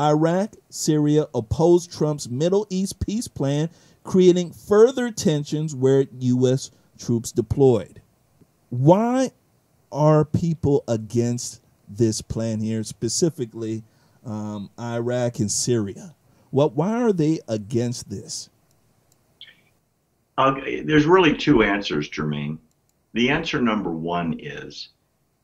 Iraq, Syria opposed Trump's Middle East peace plan, creating further tensions where U.S. troops deployed. Why are people against this plan here, specifically um, Iraq and Syria? What? Why are they against this? Uh, there's really two answers, Jermain. The answer number one is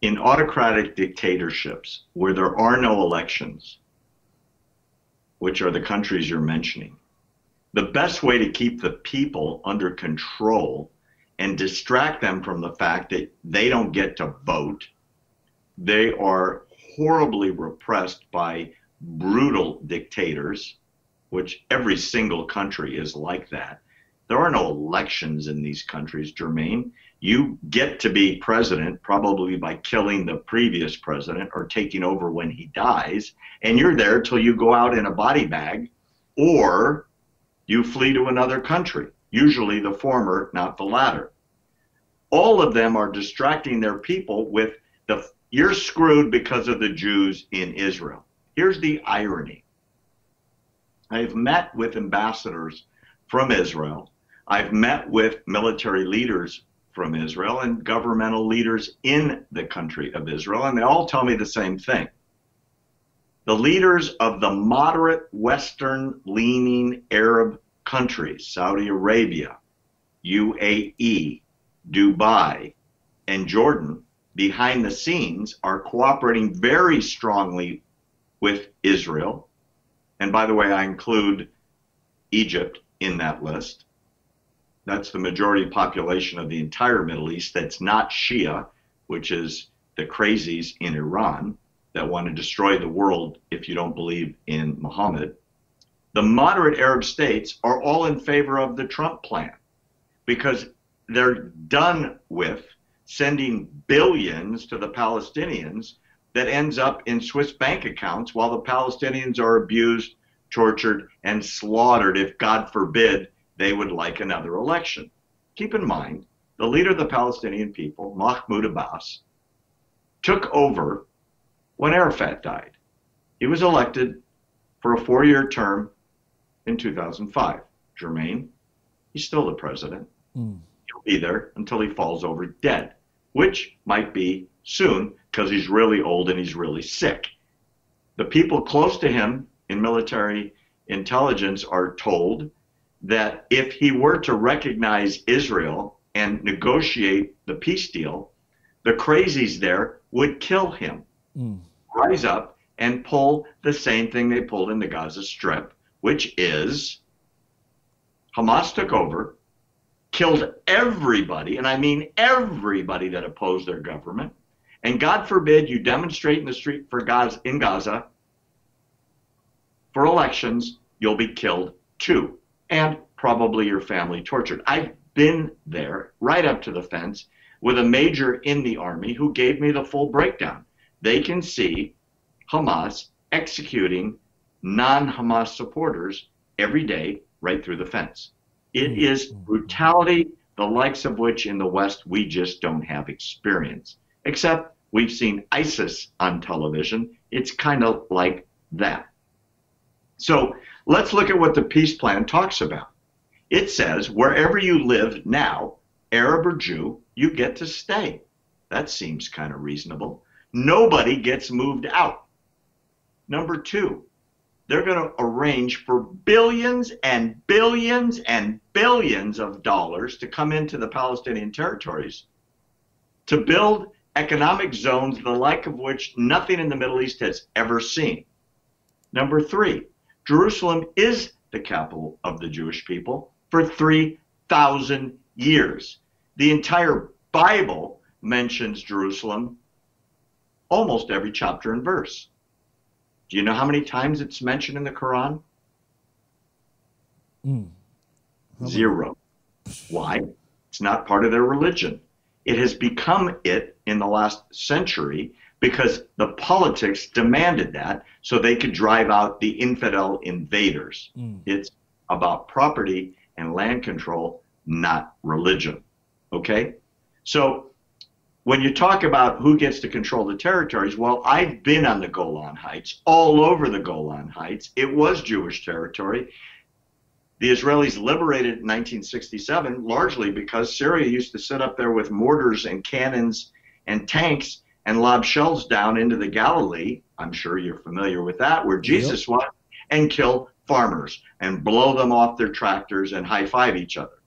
in autocratic dictatorships where there are no elections, which are the countries you're mentioning, the best way to keep the people under control and distract them from the fact that they don't get to vote, they are horribly repressed by brutal dictators, which every single country is like that. There are no elections in these countries, Jermain. You get to be president probably by killing the previous president or taking over when he dies, and you're there till you go out in a body bag or you flee to another country, usually the former, not the latter. All of them are distracting their people with the you're screwed because of the Jews in Israel. Here's the irony. I've met with ambassadors from Israel I've met with military leaders from Israel and governmental leaders in the country of Israel, and they all tell me the same thing. The leaders of the moderate Western leaning Arab countries, Saudi Arabia, UAE, Dubai, and Jordan, behind the scenes are cooperating very strongly with Israel. And by the way, I include Egypt in that list. That's the majority population of the entire Middle East that's not Shia, which is the crazies in Iran that want to destroy the world if you don't believe in Muhammad. The moderate Arab states are all in favor of the Trump plan because they're done with sending billions to the Palestinians that ends up in Swiss bank accounts while the Palestinians are abused, tortured, and slaughtered if, God forbid, they would like another election. Keep in mind, the leader of the Palestinian people, Mahmoud Abbas, took over when Arafat died. He was elected for a four year term in 2005. Jermain, he's still the president. Mm. He'll be there until he falls over dead, which might be soon because he's really old and he's really sick. The people close to him in military intelligence are told that if he were to recognize Israel and negotiate the peace deal, the crazies there would kill him, mm. rise up and pull the same thing they pulled in the Gaza Strip, which is Hamas took over, killed everybody, and I mean everybody that opposed their government. And God forbid you demonstrate in the street for Gaza in Gaza for elections, you'll be killed too and probably your family tortured. I've been there right up to the fence with a major in the army who gave me the full breakdown. They can see Hamas executing non Hamas supporters every day right through the fence. It mm-hmm. is brutality, the likes of which in the West we just don't have experience. Except we've seen ISIS on television. It's kind of like that. So let's look at what the peace plan talks about. It says, wherever you live now, Arab or Jew, you get to stay. That seems kind of reasonable. Nobody gets moved out. Number two, they're going to arrange for billions and billions and billions of dollars to come into the Palestinian territories to build economic zones the like of which nothing in the Middle East has ever seen. Number three, Jerusalem is the capital of the Jewish people for 3,000 years. The entire Bible mentions Jerusalem almost every chapter and verse. Do you know how many times it's mentioned in the Quran? Mm. Zero. Why? It's not part of their religion. It has become it in the last century because the politics demanded that so they could drive out the infidel invaders. Mm. It's about property and land control, not religion. Okay? So when you talk about who gets to control the territories, well, I've been on the Golan Heights, all over the Golan Heights. It was Jewish territory. The Israelis liberated in 1967 largely because Syria used to sit up there with mortars and cannons and tanks and lob shells down into the Galilee. I'm sure you're familiar with that, where Jesus yep. was, and kill farmers and blow them off their tractors and high five each other.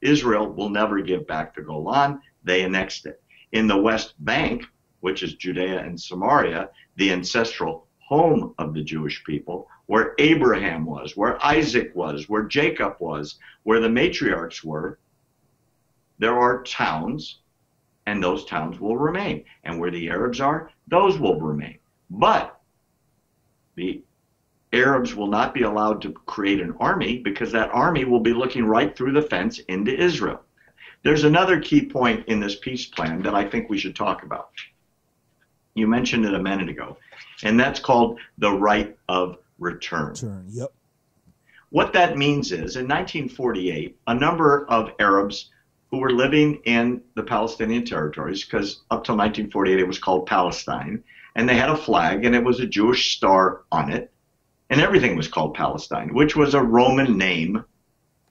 Israel will never give back the Golan. They annexed it in the West Bank, which is Judea and Samaria, the ancestral home of the Jewish people, where Abraham was, where Isaac was, where Jacob was, where the matriarchs were, there are towns, and those towns will remain. And where the Arabs are, those will remain. But the Arabs will not be allowed to create an army because that army will be looking right through the fence into Israel. There's another key point in this peace plan that I think we should talk about. You mentioned it a minute ago, and that's called the right of return. Return, yep. What that means is in 1948, a number of Arabs who were living in the Palestinian territories, because up till 1948 it was called Palestine, and they had a flag and it was a Jewish star on it, and everything was called Palestine, which was a Roman name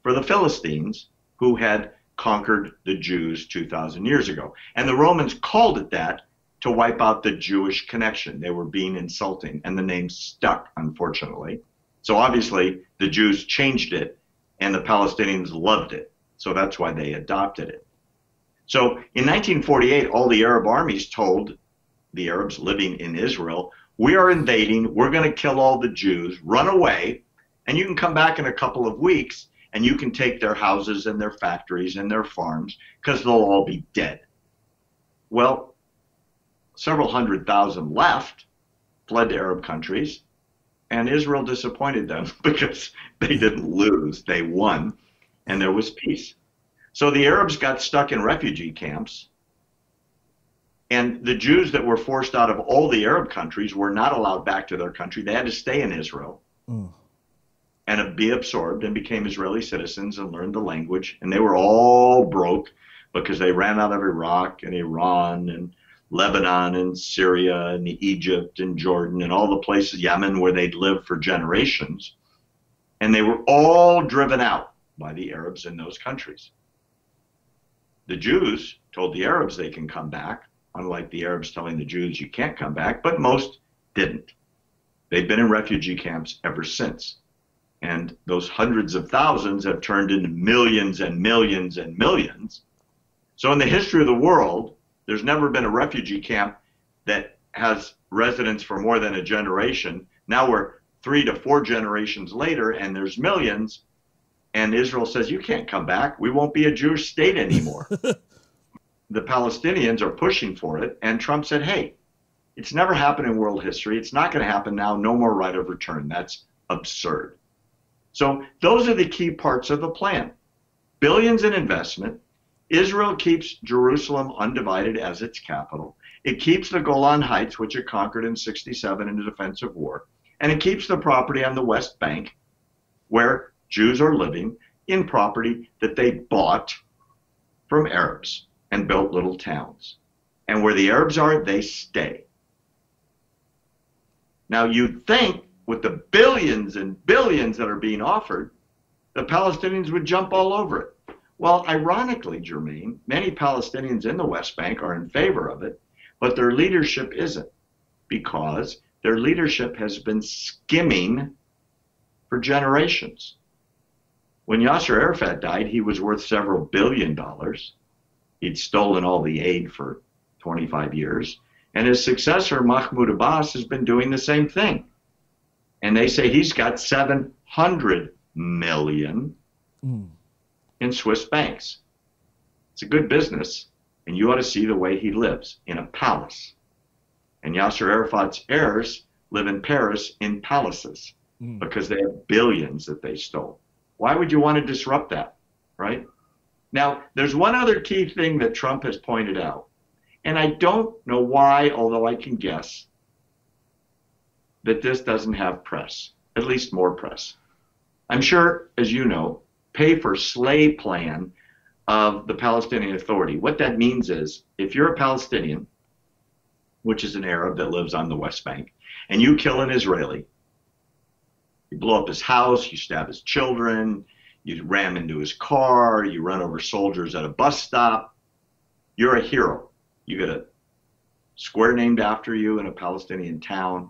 for the Philistines who had conquered the Jews 2,000 years ago. And the Romans called it that to wipe out the Jewish connection. They were being insulting, and the name stuck, unfortunately. So obviously, the Jews changed it, and the Palestinians loved it. So that's why they adopted it. So in 1948, all the Arab armies told the Arabs living in Israel, We are invading, we're going to kill all the Jews, run away, and you can come back in a couple of weeks and you can take their houses and their factories and their farms because they'll all be dead. Well, several hundred thousand left, fled to Arab countries, and Israel disappointed them because they didn't lose, they won, and there was peace. So the Arabs got stuck in refugee camps, and the Jews that were forced out of all the Arab countries were not allowed back to their country. They had to stay in Israel. Mm and be absorbed and became Israeli citizens and learned the language. And they were all broke because they ran out of Iraq and Iran and Lebanon and Syria and Egypt and Jordan and all the places, Yemen, where they'd lived for generations. And they were all driven out by the Arabs in those countries. The Jews told the Arabs they can come back, unlike the Arabs telling the Jews you can't come back, but most didn't. They've been in refugee camps ever since. And those hundreds of thousands have turned into millions and millions and millions. So, in the history of the world, there's never been a refugee camp that has residents for more than a generation. Now we're three to four generations later, and there's millions. And Israel says, You can't come back. We won't be a Jewish state anymore. the Palestinians are pushing for it. And Trump said, Hey, it's never happened in world history. It's not going to happen now. No more right of return. That's absurd. So those are the key parts of the plan. Billions in investment. Israel keeps Jerusalem undivided as its capital. It keeps the Golan Heights, which it conquered in 67 in a defensive war. And it keeps the property on the West Bank, where Jews are living, in property that they bought from Arabs and built little towns. And where the Arabs are, they stay. Now, you'd think with the billions and billions that are being offered, the Palestinians would jump all over it. Well, ironically, Jermain, many Palestinians in the West Bank are in favor of it, but their leadership isn't because their leadership has been skimming for generations. When Yasser Arafat died, he was worth several billion dollars. He'd stolen all the aid for 25 years. And his successor, Mahmoud Abbas, has been doing the same thing and they say he's got 700 million mm. in Swiss banks. It's a good business, and you ought to see the way he lives in a palace. And Yasser Arafat's heirs live in Paris in palaces mm. because they have billions that they stole. Why would you want to disrupt that, right? Now, there's one other key thing that Trump has pointed out, and I don't know why, although I can guess that this doesn't have press, at least more press. I'm sure, as you know, pay for slay plan of the Palestinian Authority. What that means is if you're a Palestinian, which is an Arab that lives on the West Bank, and you kill an Israeli, you blow up his house, you stab his children, you ram into his car, you run over soldiers at a bus stop, you're a hero. You get a square named after you in a Palestinian town.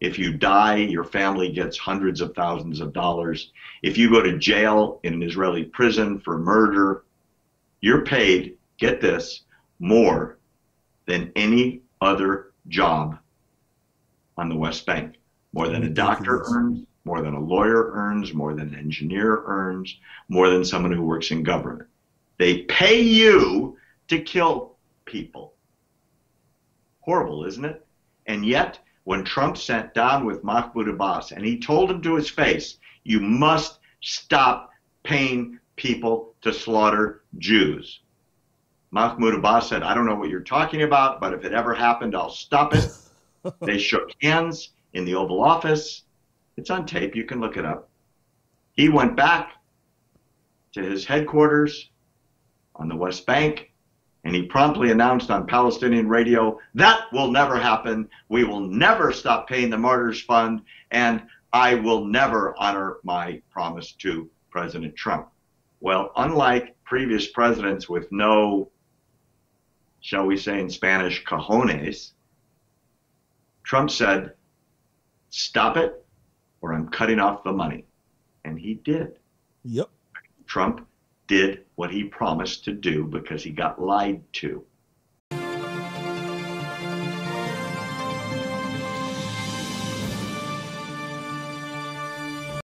If you die, your family gets hundreds of thousands of dollars. If you go to jail in an Israeli prison for murder, you're paid, get this, more than any other job on the West Bank. More than a doctor earns, more than a lawyer earns, more than an engineer earns, more than someone who works in government. They pay you to kill people. Horrible, isn't it? And yet, when Trump sat down with Mahmoud Abbas and he told him to his face, you must stop paying people to slaughter Jews. Mahmoud Abbas said, I don't know what you're talking about, but if it ever happened, I'll stop it. they shook hands in the Oval Office. It's on tape. You can look it up. He went back to his headquarters on the West Bank and he promptly announced on Palestinian radio, that will never happen. We will never stop paying the Martyrs Fund, and I will never honor my promise to President Trump. Well, unlike previous presidents with no, shall we say in Spanish, cojones, Trump said, stop it or I'm cutting off the money. And he did. Yep. Trump did what he promised to do because he got lied to.